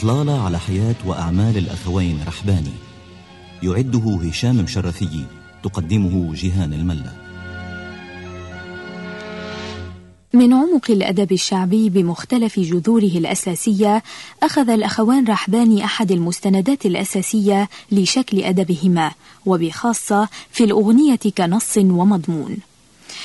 إطلالة على حياة وأعمال الأخوين رحباني. يعده هشام مشرفي تقدمه جيهان الملا من عمق الأدب الشعبي بمختلف جذوره الأساسية أخذ الأخوان رحباني أحد المستندات الأساسية لشكل أدبهما وبخاصة في الأغنية كنص ومضمون.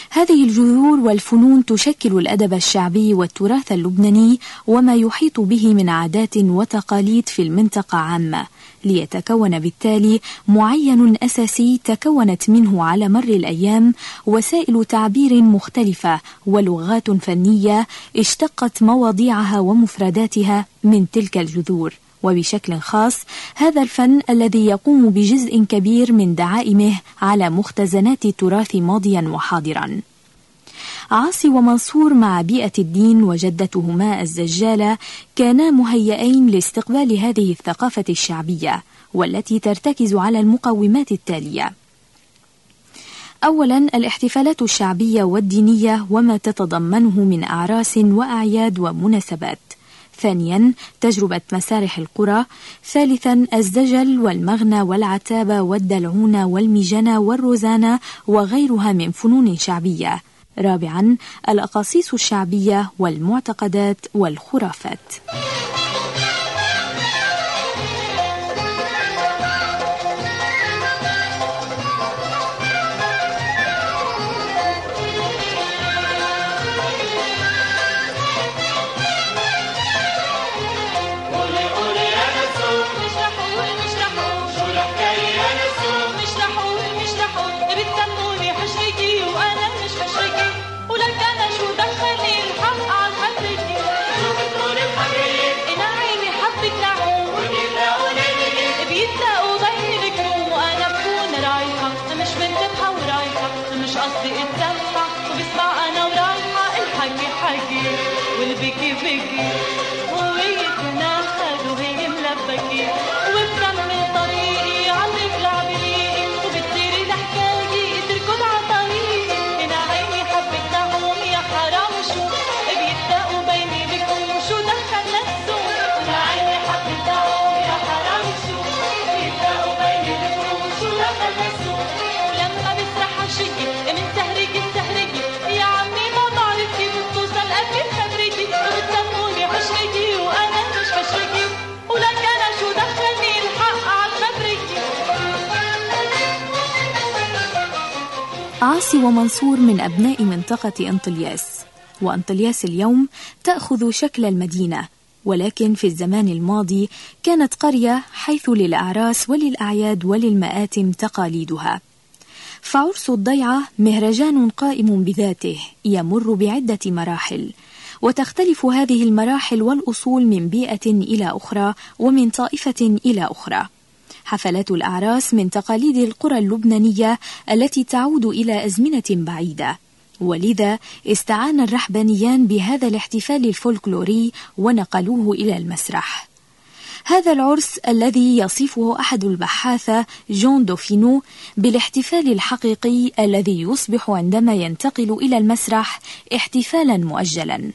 هذه الجذور والفنون تشكل الأدب الشعبي والتراث اللبناني وما يحيط به من عادات وتقاليد في المنطقة عامة. ليتكون بالتالي معين أساسي تكونت منه على مر الأيام وسائل تعبير مختلفة ولغات فنية اشتقت مواضيعها ومفرداتها من تلك الجذور. وبشكل خاص هذا الفن الذي يقوم بجزء كبير من دعائمه على مختزنات التراث ماضيا وحاضرا عاصي ومنصور مع بيئة الدين وجدتهما الزجالة كانا مهيئين لاستقبال هذه الثقافة الشعبية والتي ترتكز على المقومات التالية. أولا الاحتفالات الشعبية والدينية وما تتضمنه من أعراس وأعياد ومناسبات. ثانيا تجربة مسارح القرى ثالثا الزجل والمغنى والعتابة والدلعونة والمجنة والروزانة وغيرها من فنون شعبية. رابعا الأقاصيص الشعبية والمعتقدات والخرافات. عاصي ومنصور من أبناء منطقة أنطلياس. وأنطلياس اليوم تأخذ شكل المدينة ولكن في الزمان الماضي كانت قرية حيث للأعراس وللأعياد وللمآتم تقاليدها. فعرس الضيعة مهرجان قائم بذاته يمر بعدة مراحل وتختلف هذه المراحل والأصول من بيئة إلى أخرى ومن طائفة إلى أخرى. حفلات الأعراس من تقاليد القرى اللبنانية التي تعود إلى أزمنة بعيدة. ولذا استعان الرحبانيان بهذا الاحتفال الفولكلوري ونقلوه إلى المسرح. هذا العرس الذي يصفه أحد البحاثة جون دوفينو بالاحتفال الحقيقي الذي يصبح عندما ينتقل إلى المسرح احتفالا مؤجلا.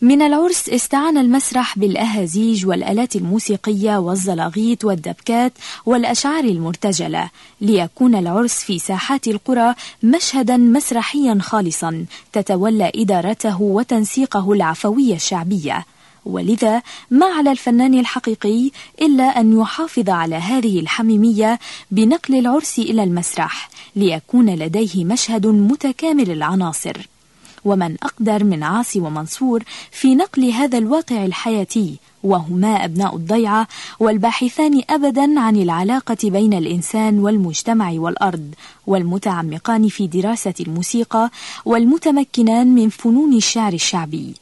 من العرس استعان المسرح بالأهازيج والآلات الموسيقية والزلاغيط والدبكات والأشعار المرتجلة ليكون العرس في ساحات القرى مشهدا مسرحيا خالصا تتولى إدارته وتنسيقه العفوية الشعبية. ولذا ما على الفنان الحقيقي إلا أن يحافظ على هذه الحميمية بنقل العرس إلى المسرح ليكون لديه مشهد متكامل العناصر. ومن أقدر من عاصي ومنصور في نقل هذا الواقع الحياتي وهما أبناء الضيعة والباحثان أبدا عن العلاقة بين الإنسان والمجتمع والأرض والمتعمقان في دراسة الموسيقى والمتمكنان من فنون الشعر الشعبي.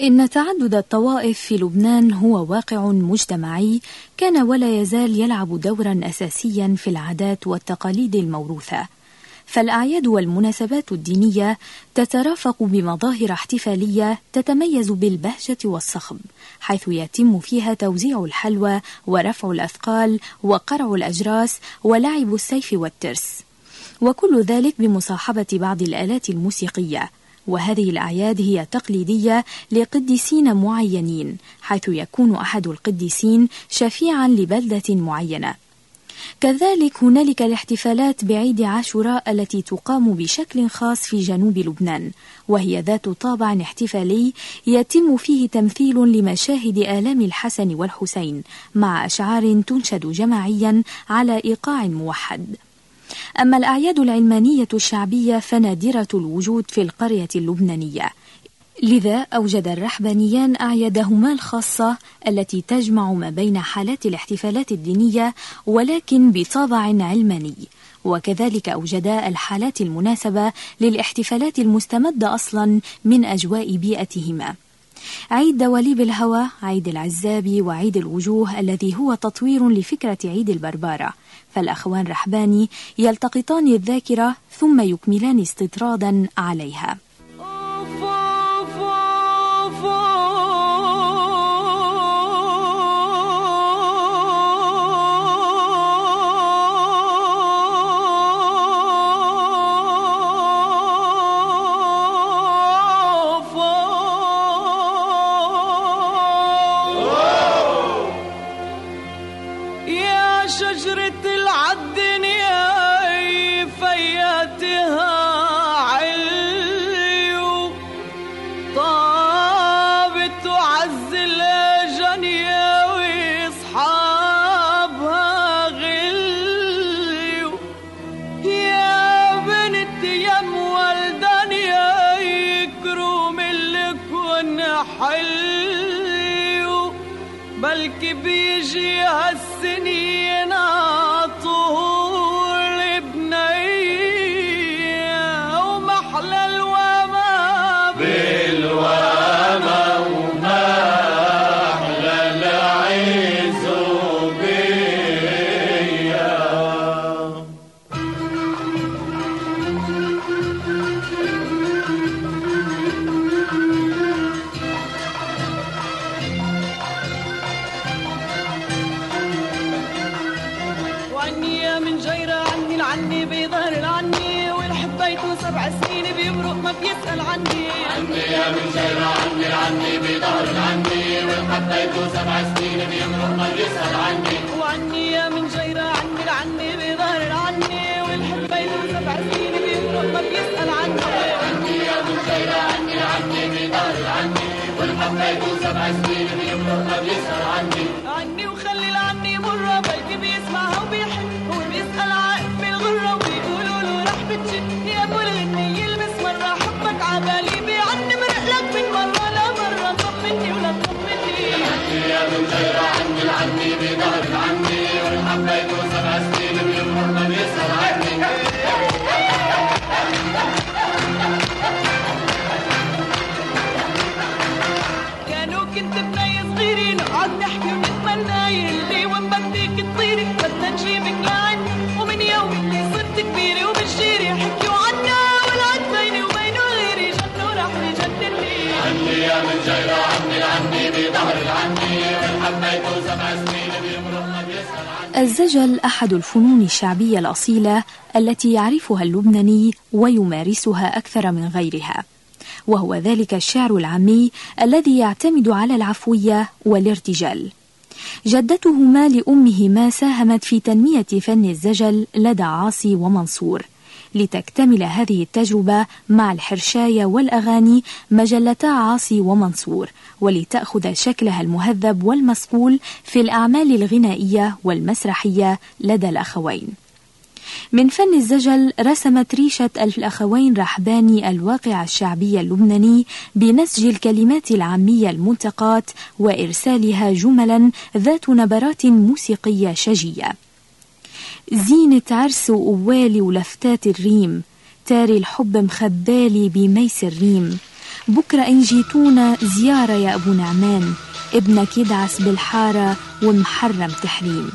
إن تعدد الطوائف في لبنان هو واقع مجتمعي كان ولا يزال يلعب دورا أساسيا في العادات والتقاليد الموروثة. فالأعياد والمناسبات الدينية تترافق بمظاهر احتفالية تتميز بالبهجة والصخب، حيث يتم فيها توزيع الحلوى ورفع الأثقال وقرع الأجراس ولعب السيف والترس، وكل ذلك بمصاحبة بعض الآلات الموسيقية، وهذه الأعياد هي تقليدية لقديسين معينين حيث يكون أحد القديسين شفيعا لبلدة معينة. كذلك هنالك الاحتفالات بعيد عاشوراء التي تقام بشكل خاص في جنوب لبنان وهي ذات طابع احتفالي يتم فيه تمثيل لمشاهد آلام الحسن والحسين مع أشعار تنشد جماعيا على إيقاع موحد. أما الأعياد العلمانية الشعبية فنادرة الوجود في القرية اللبنانية. لذا أوجد الرحبانيان أعيادهما الخاصة التي تجمع ما بين حالات الاحتفالات الدينية ولكن بطابع علماني. وكذلك أوجدا الحالات المناسبة للاحتفالات المستمدة أصلا من أجواء بيئتهما. عيد دواليب الهوى عيد العزاب وعيد الوجوه الذي هو تطوير لفكرة عيد البربارة فالأخوان رحباني يلتقطان الذاكرة ثم يكملان استطرادا عليها. بيجي هالسنين العني والحبيته سبع سنين بيمرق ما بيسأل عني عني وخلي العني مرة بلكي بيسمعها وبيحب هو بيسأل عائف بالغرة وبيقولوا له رح بتشد يا أبو الغني يلبس مرة حبك عبالي بيعني مرق لك من مرة لا مرة. طمني ولا طمني. يا من جيرة عني العني بظهر العني. والحبيته سبع سنين. يلي وين بدك تطيري بدنا نجيبك لعنا ومن يوم اللي صرت كبيرة وبالجيرة حكيوا عنا والعد بيني وبينه غيري. جنة وراح يجنني عني يا من جيرة عني العني بظهر العني والحبيته سبع سنين بيمرق ما بيسأل عني. الزجل أحد الفنون الشعبية الأصيلة التي يعرفها اللبناني ويمارسها أكثر من غيرها. وهو ذلك الشعر العامي الذي يعتمد على العفوية والارتجال. جدتهما لأمهما ساهمت في تنمية فن الزجل لدى عاصي ومنصور. لتكتمل هذه التجربة مع الحرشاية والأغاني مجلتا عاصي ومنصور ولتأخذ شكلها المهذب والمصقول في الأعمال الغنائية والمسرحية لدى الأخوين. من فن الزجل رسمت ريشة الأخوين رحباني الواقع الشعبي اللبناني بنسج الكلمات العامية المنتقاة وإرسالها جملا ذات نبرات موسيقية شجية. زينة عرس وقوالي ولفتات الريم تاري الحب مخبالي بميس الريم. بكرة إن جيتونا زيارة يا أبو نعمان ابنك يدعس بالحارة ومحرم تحريم.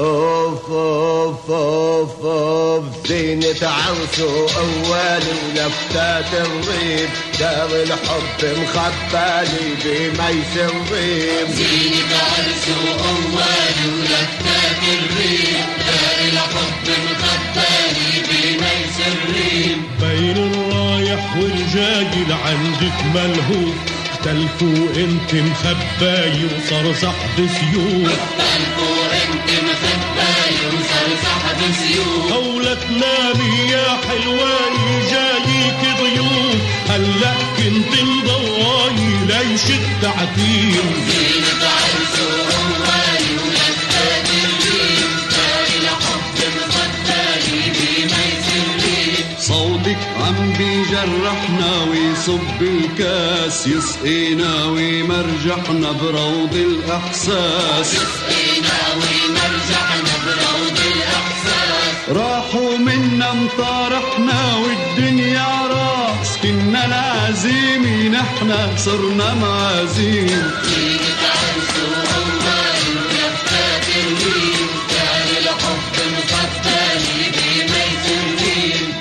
أوف أوف أوف أوف. زينة عرسه أول ولفتات الريب. دار الحب مخبالي بميس الريب زينة عرسه أول ولفتات الريب. دار الحب مخبالي بميس الريب بين الرايح والجاي لعندك ملهوف. اختلفوا انت مخباي وصرصح بسيوف مخباي وصرصح بسيوف هولة تنامي يا حلواي جايك ضيوف. هلا كنت مضواي ليش التعتيم زينة عرسه صوتك عم بيجرحنا ويصب الكاس. يسقينا ويمرجحنا بروض الإحساس. يسقينا ويمرجحنا بروض راحوا منا مطارحنا والدنيا راس كنا العزيمي نحنا صرنا معازيم.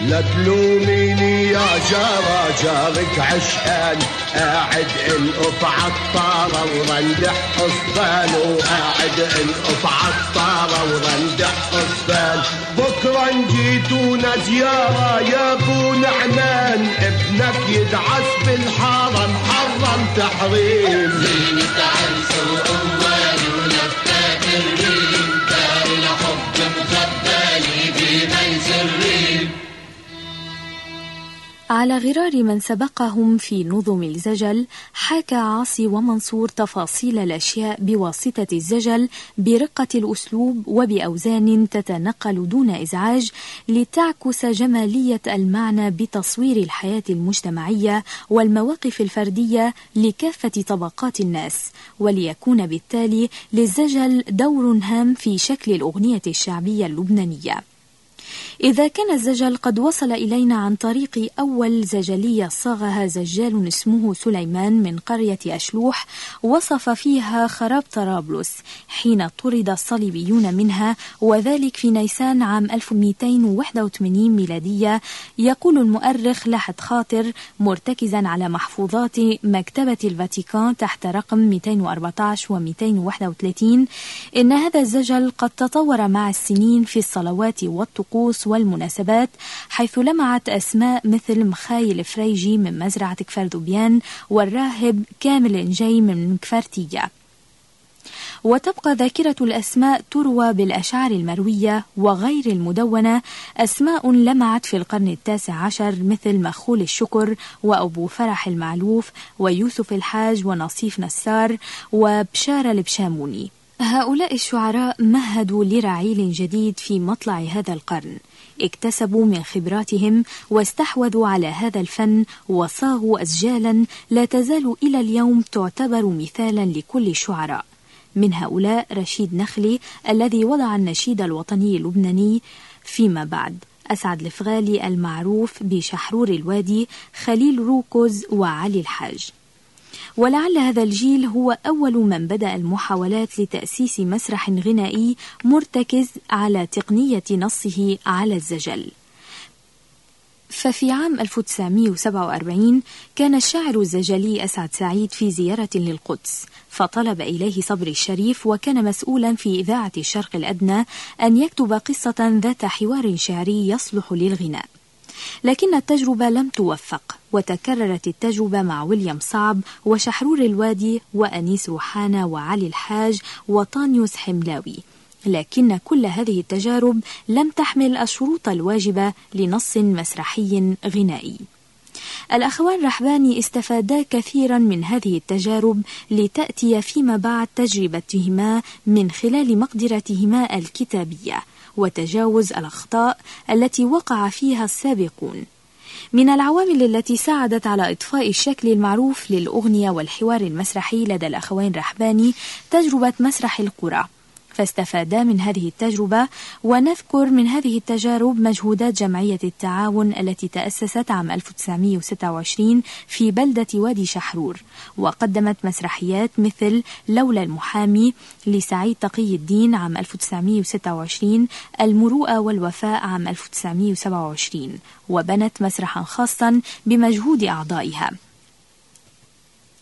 لا تلوميني يا جارة جارك عشقان. قاعد انقف عالطارة ورندح حصبان وقاعد انقف زيارة يا أبو نعمان ابنك يدعس بالحارة محرم تحريم. زينة عرسه أول على غرار من سبقهم في نظم الزجل حكى عاصي ومنصور تفاصيل الأشياء بواسطة الزجل برقة الأسلوب وبأوزان تتنقل دون إزعاج لتعكس جمالية المعنى بتصوير الحياة المجتمعية والمواقف الفردية لكافة طبقات الناس. وليكون بالتالي للزجل دور هام في شكل الأغنية الشعبية اللبنانية. إذا كان الزجل قد وصل إلينا عن طريق أول زجلية صاغها زجال اسمه سليمان من قرية أشلوح وصف فيها خراب طرابلس حين طرد الصليبيون منها وذلك في نيسان عام 1281 ميلادية. يقول المؤرخ لحد خاطر مرتكزا على محفوظات مكتبة الفاتيكان تحت رقم 214 و 231 إن هذا الزجل قد تطور مع السنين في الصلوات والطقوس والمناسبات حيث لمعت أسماء مثل مخايل فريجي من مزرعة كفر ذبيان والراهب كامل جاي من كفرتية وتبقى ذاكرة الأسماء تروى بالأشعار المروية وغير المدونة أسماء لمعت في القرن التاسع عشر مثل مخول الشكر وأبو فرح المعلوف ويوسف الحاج ونصيف نسار وبشارة البشاموني. هؤلاء الشعراء مهدوا لرعيل جديد في مطلع هذا القرن. اكتسبوا من خبراتهم واستحوذوا على هذا الفن وصاغوا أسجالا لا تزال إلى اليوم تعتبر مثالا لكل الشعراء. من هؤلاء رشيد نخلي الذي وضع النشيد الوطني اللبناني فيما بعد. أسعد الفغالي المعروف بشحرور الوادي خليل روكوز وعلي الحاج. ولعل هذا الجيل هو أول من بدأ المحاولات لتأسيس مسرح غنائي مرتكز على تقنية نصه على الزجل. ففي عام 1947 كان الشاعر الزجلي أسعد سعيد في زيارة للقدس فطلب إليه صبري الشريف وكان مسؤولا في إذاعة الشرق الأدنى أن يكتب قصة ذات حوار شعري يصلح للغناء. لكن التجربة لم توفق وتكررت التجربة مع ويليام صعب وشحرور الوادي وأنيس روحانة وعلي الحاج وطانيوس حملاوي. لكن كل هذه التجارب لم تحمل الشروط الواجبة لنص مسرحي غنائي. الأخوان رحباني استفادا كثيرا من هذه التجارب لتأتي فيما بعد تجربتهما من خلال مقدرتهما الكتابية. وتجاوز الأخطاء التي وقع فيها السابقون. من العوامل التي ساعدت على إضفاء الشكل المعروف للأغنية والحوار المسرحي لدى الأخوين رحباني تجربة مسرح القرى. فاستفادا من هذه التجربة ونذكر من هذه التجارب مجهودات جمعية التعاون التي تأسست عام 1926 في بلدة وادي شحرور. وقدمت مسرحيات مثل لولا المحامي لسعيد تقي الدين عام 1926 المروءة والوفاء عام 1927 وبنت مسرحا خاصا بمجهود أعضائها.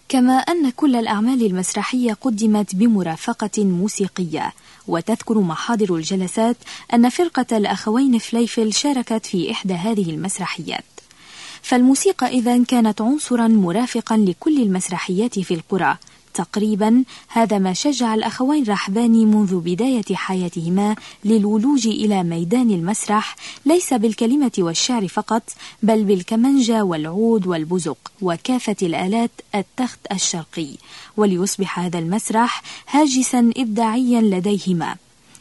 كما أن كل الأعمال المسرحية قدمت بمرافقة موسيقية. وتذكر محاضر الجلسات أن فرقة الأخوين فليفل شاركت في إحدى هذه المسرحيات. فالموسيقى إذا كانت عنصرا مرافقا لكل المسرحيات في القرى. تقريبا هذا ما شجع الأخوين رحباني منذ بداية حياتهما للولوج إلى ميدان المسرح ليس بالكلمة والشعر فقط بل بالكمنجة والعود والبزق وكافة الآلات التخت الشرقي. وليصبح هذا المسرح هاجسا إبداعيا لديهما.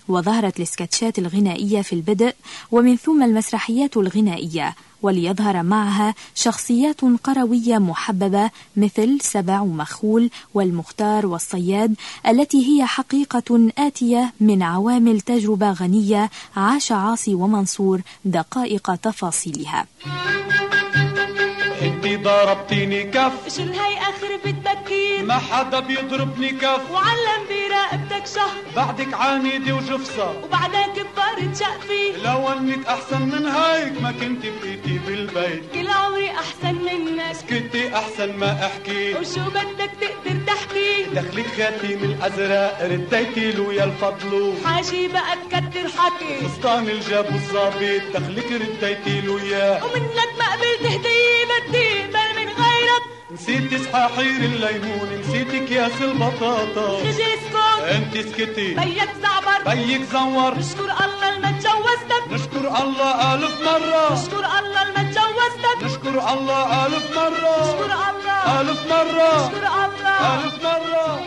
وظهرت السكتشات الغنائية في البدء ومن ثم المسرحيات الغنائية. وليظهر معها شخصيات قروية محببة مثل سبع ومخول والمختار والصياد التي هي حقيقة آتية من عوامل تجربة غنية عاش عاصي ومنصور دقائق تفاصيلها. انتي ضربتيني كف. شو الهي آخر بتبكير ما حدا بيضربني كف. وعلم براقبتك شهر. بعدك عانيدة وجفصة وبعدك كبرت شقفي. لو انك أحسن من هيك ما كنت بقيتي بالبيت. كل عمري أحسن منك. كنتي أحسن ما أحكي. وشو بدك تقدر تحكي؟ دخلك خاتم الأزرق رديتي له يا الفضل. حاجي بقى تكتر حكي فستان الجاب والظابط دخلك رديتي له اياه ومنك ما قبلت هدية بدي بل من غيرك. نسيت صحاحير الليمون نسيت اكياس البطاطا نجي اسكت. أنت اسكتي بيك زعبر. بيك زور نشكر الله ما تجوزتك نشكر الله ألف مرة. نشكر الله ما تجوزتك نشكر الله ألف مرة. نشكر الله. ألف مرة. نشكر الله. ألف مرة.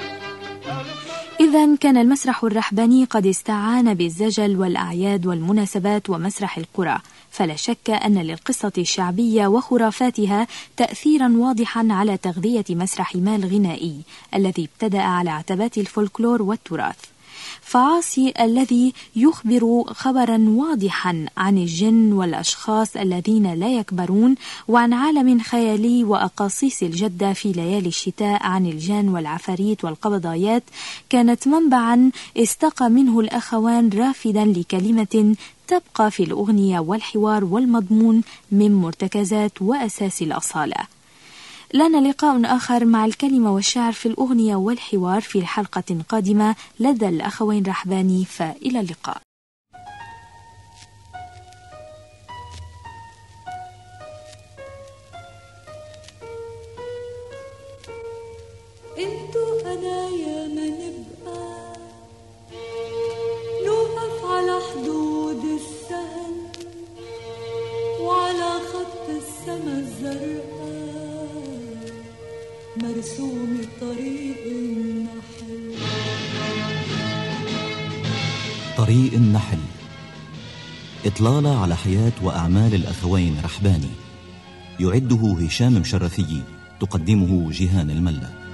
إذا كان المسرح الرحباني قد استعان بالزجل والأعياد والمناسبات ومسرح القرى فلا شك أن للقصة الشعبية وخرافاتها تأثيرا واضحا على تغذية مسرح ما الغنائي الذي ابتدأ على عتبات الفولكلور والتراث. فعاصي الذي يخبر خبرا واضحا عن الجن والأشخاص الذين لا يكبرون وعن عالم خيالي وأقاصيص الجدة في ليالي الشتاء عن الجان والعفاريت والقبضايات. كانت منبعا استقى منه الأخوان رافدا لكلمة تبقى في الأغنية والحوار والمضمون من مرتكزات وأساس الأصالة. لنا لقاء آخر مع الكلمة والشعر في الأغنية والحوار في حلقة قادمة. لدى الأخوين رحباني فإلى اللقاء. إطلالة على حياة وأعمال الأخوين رحباني. يعده هشام مشرفي تقدمه جيهان الملة.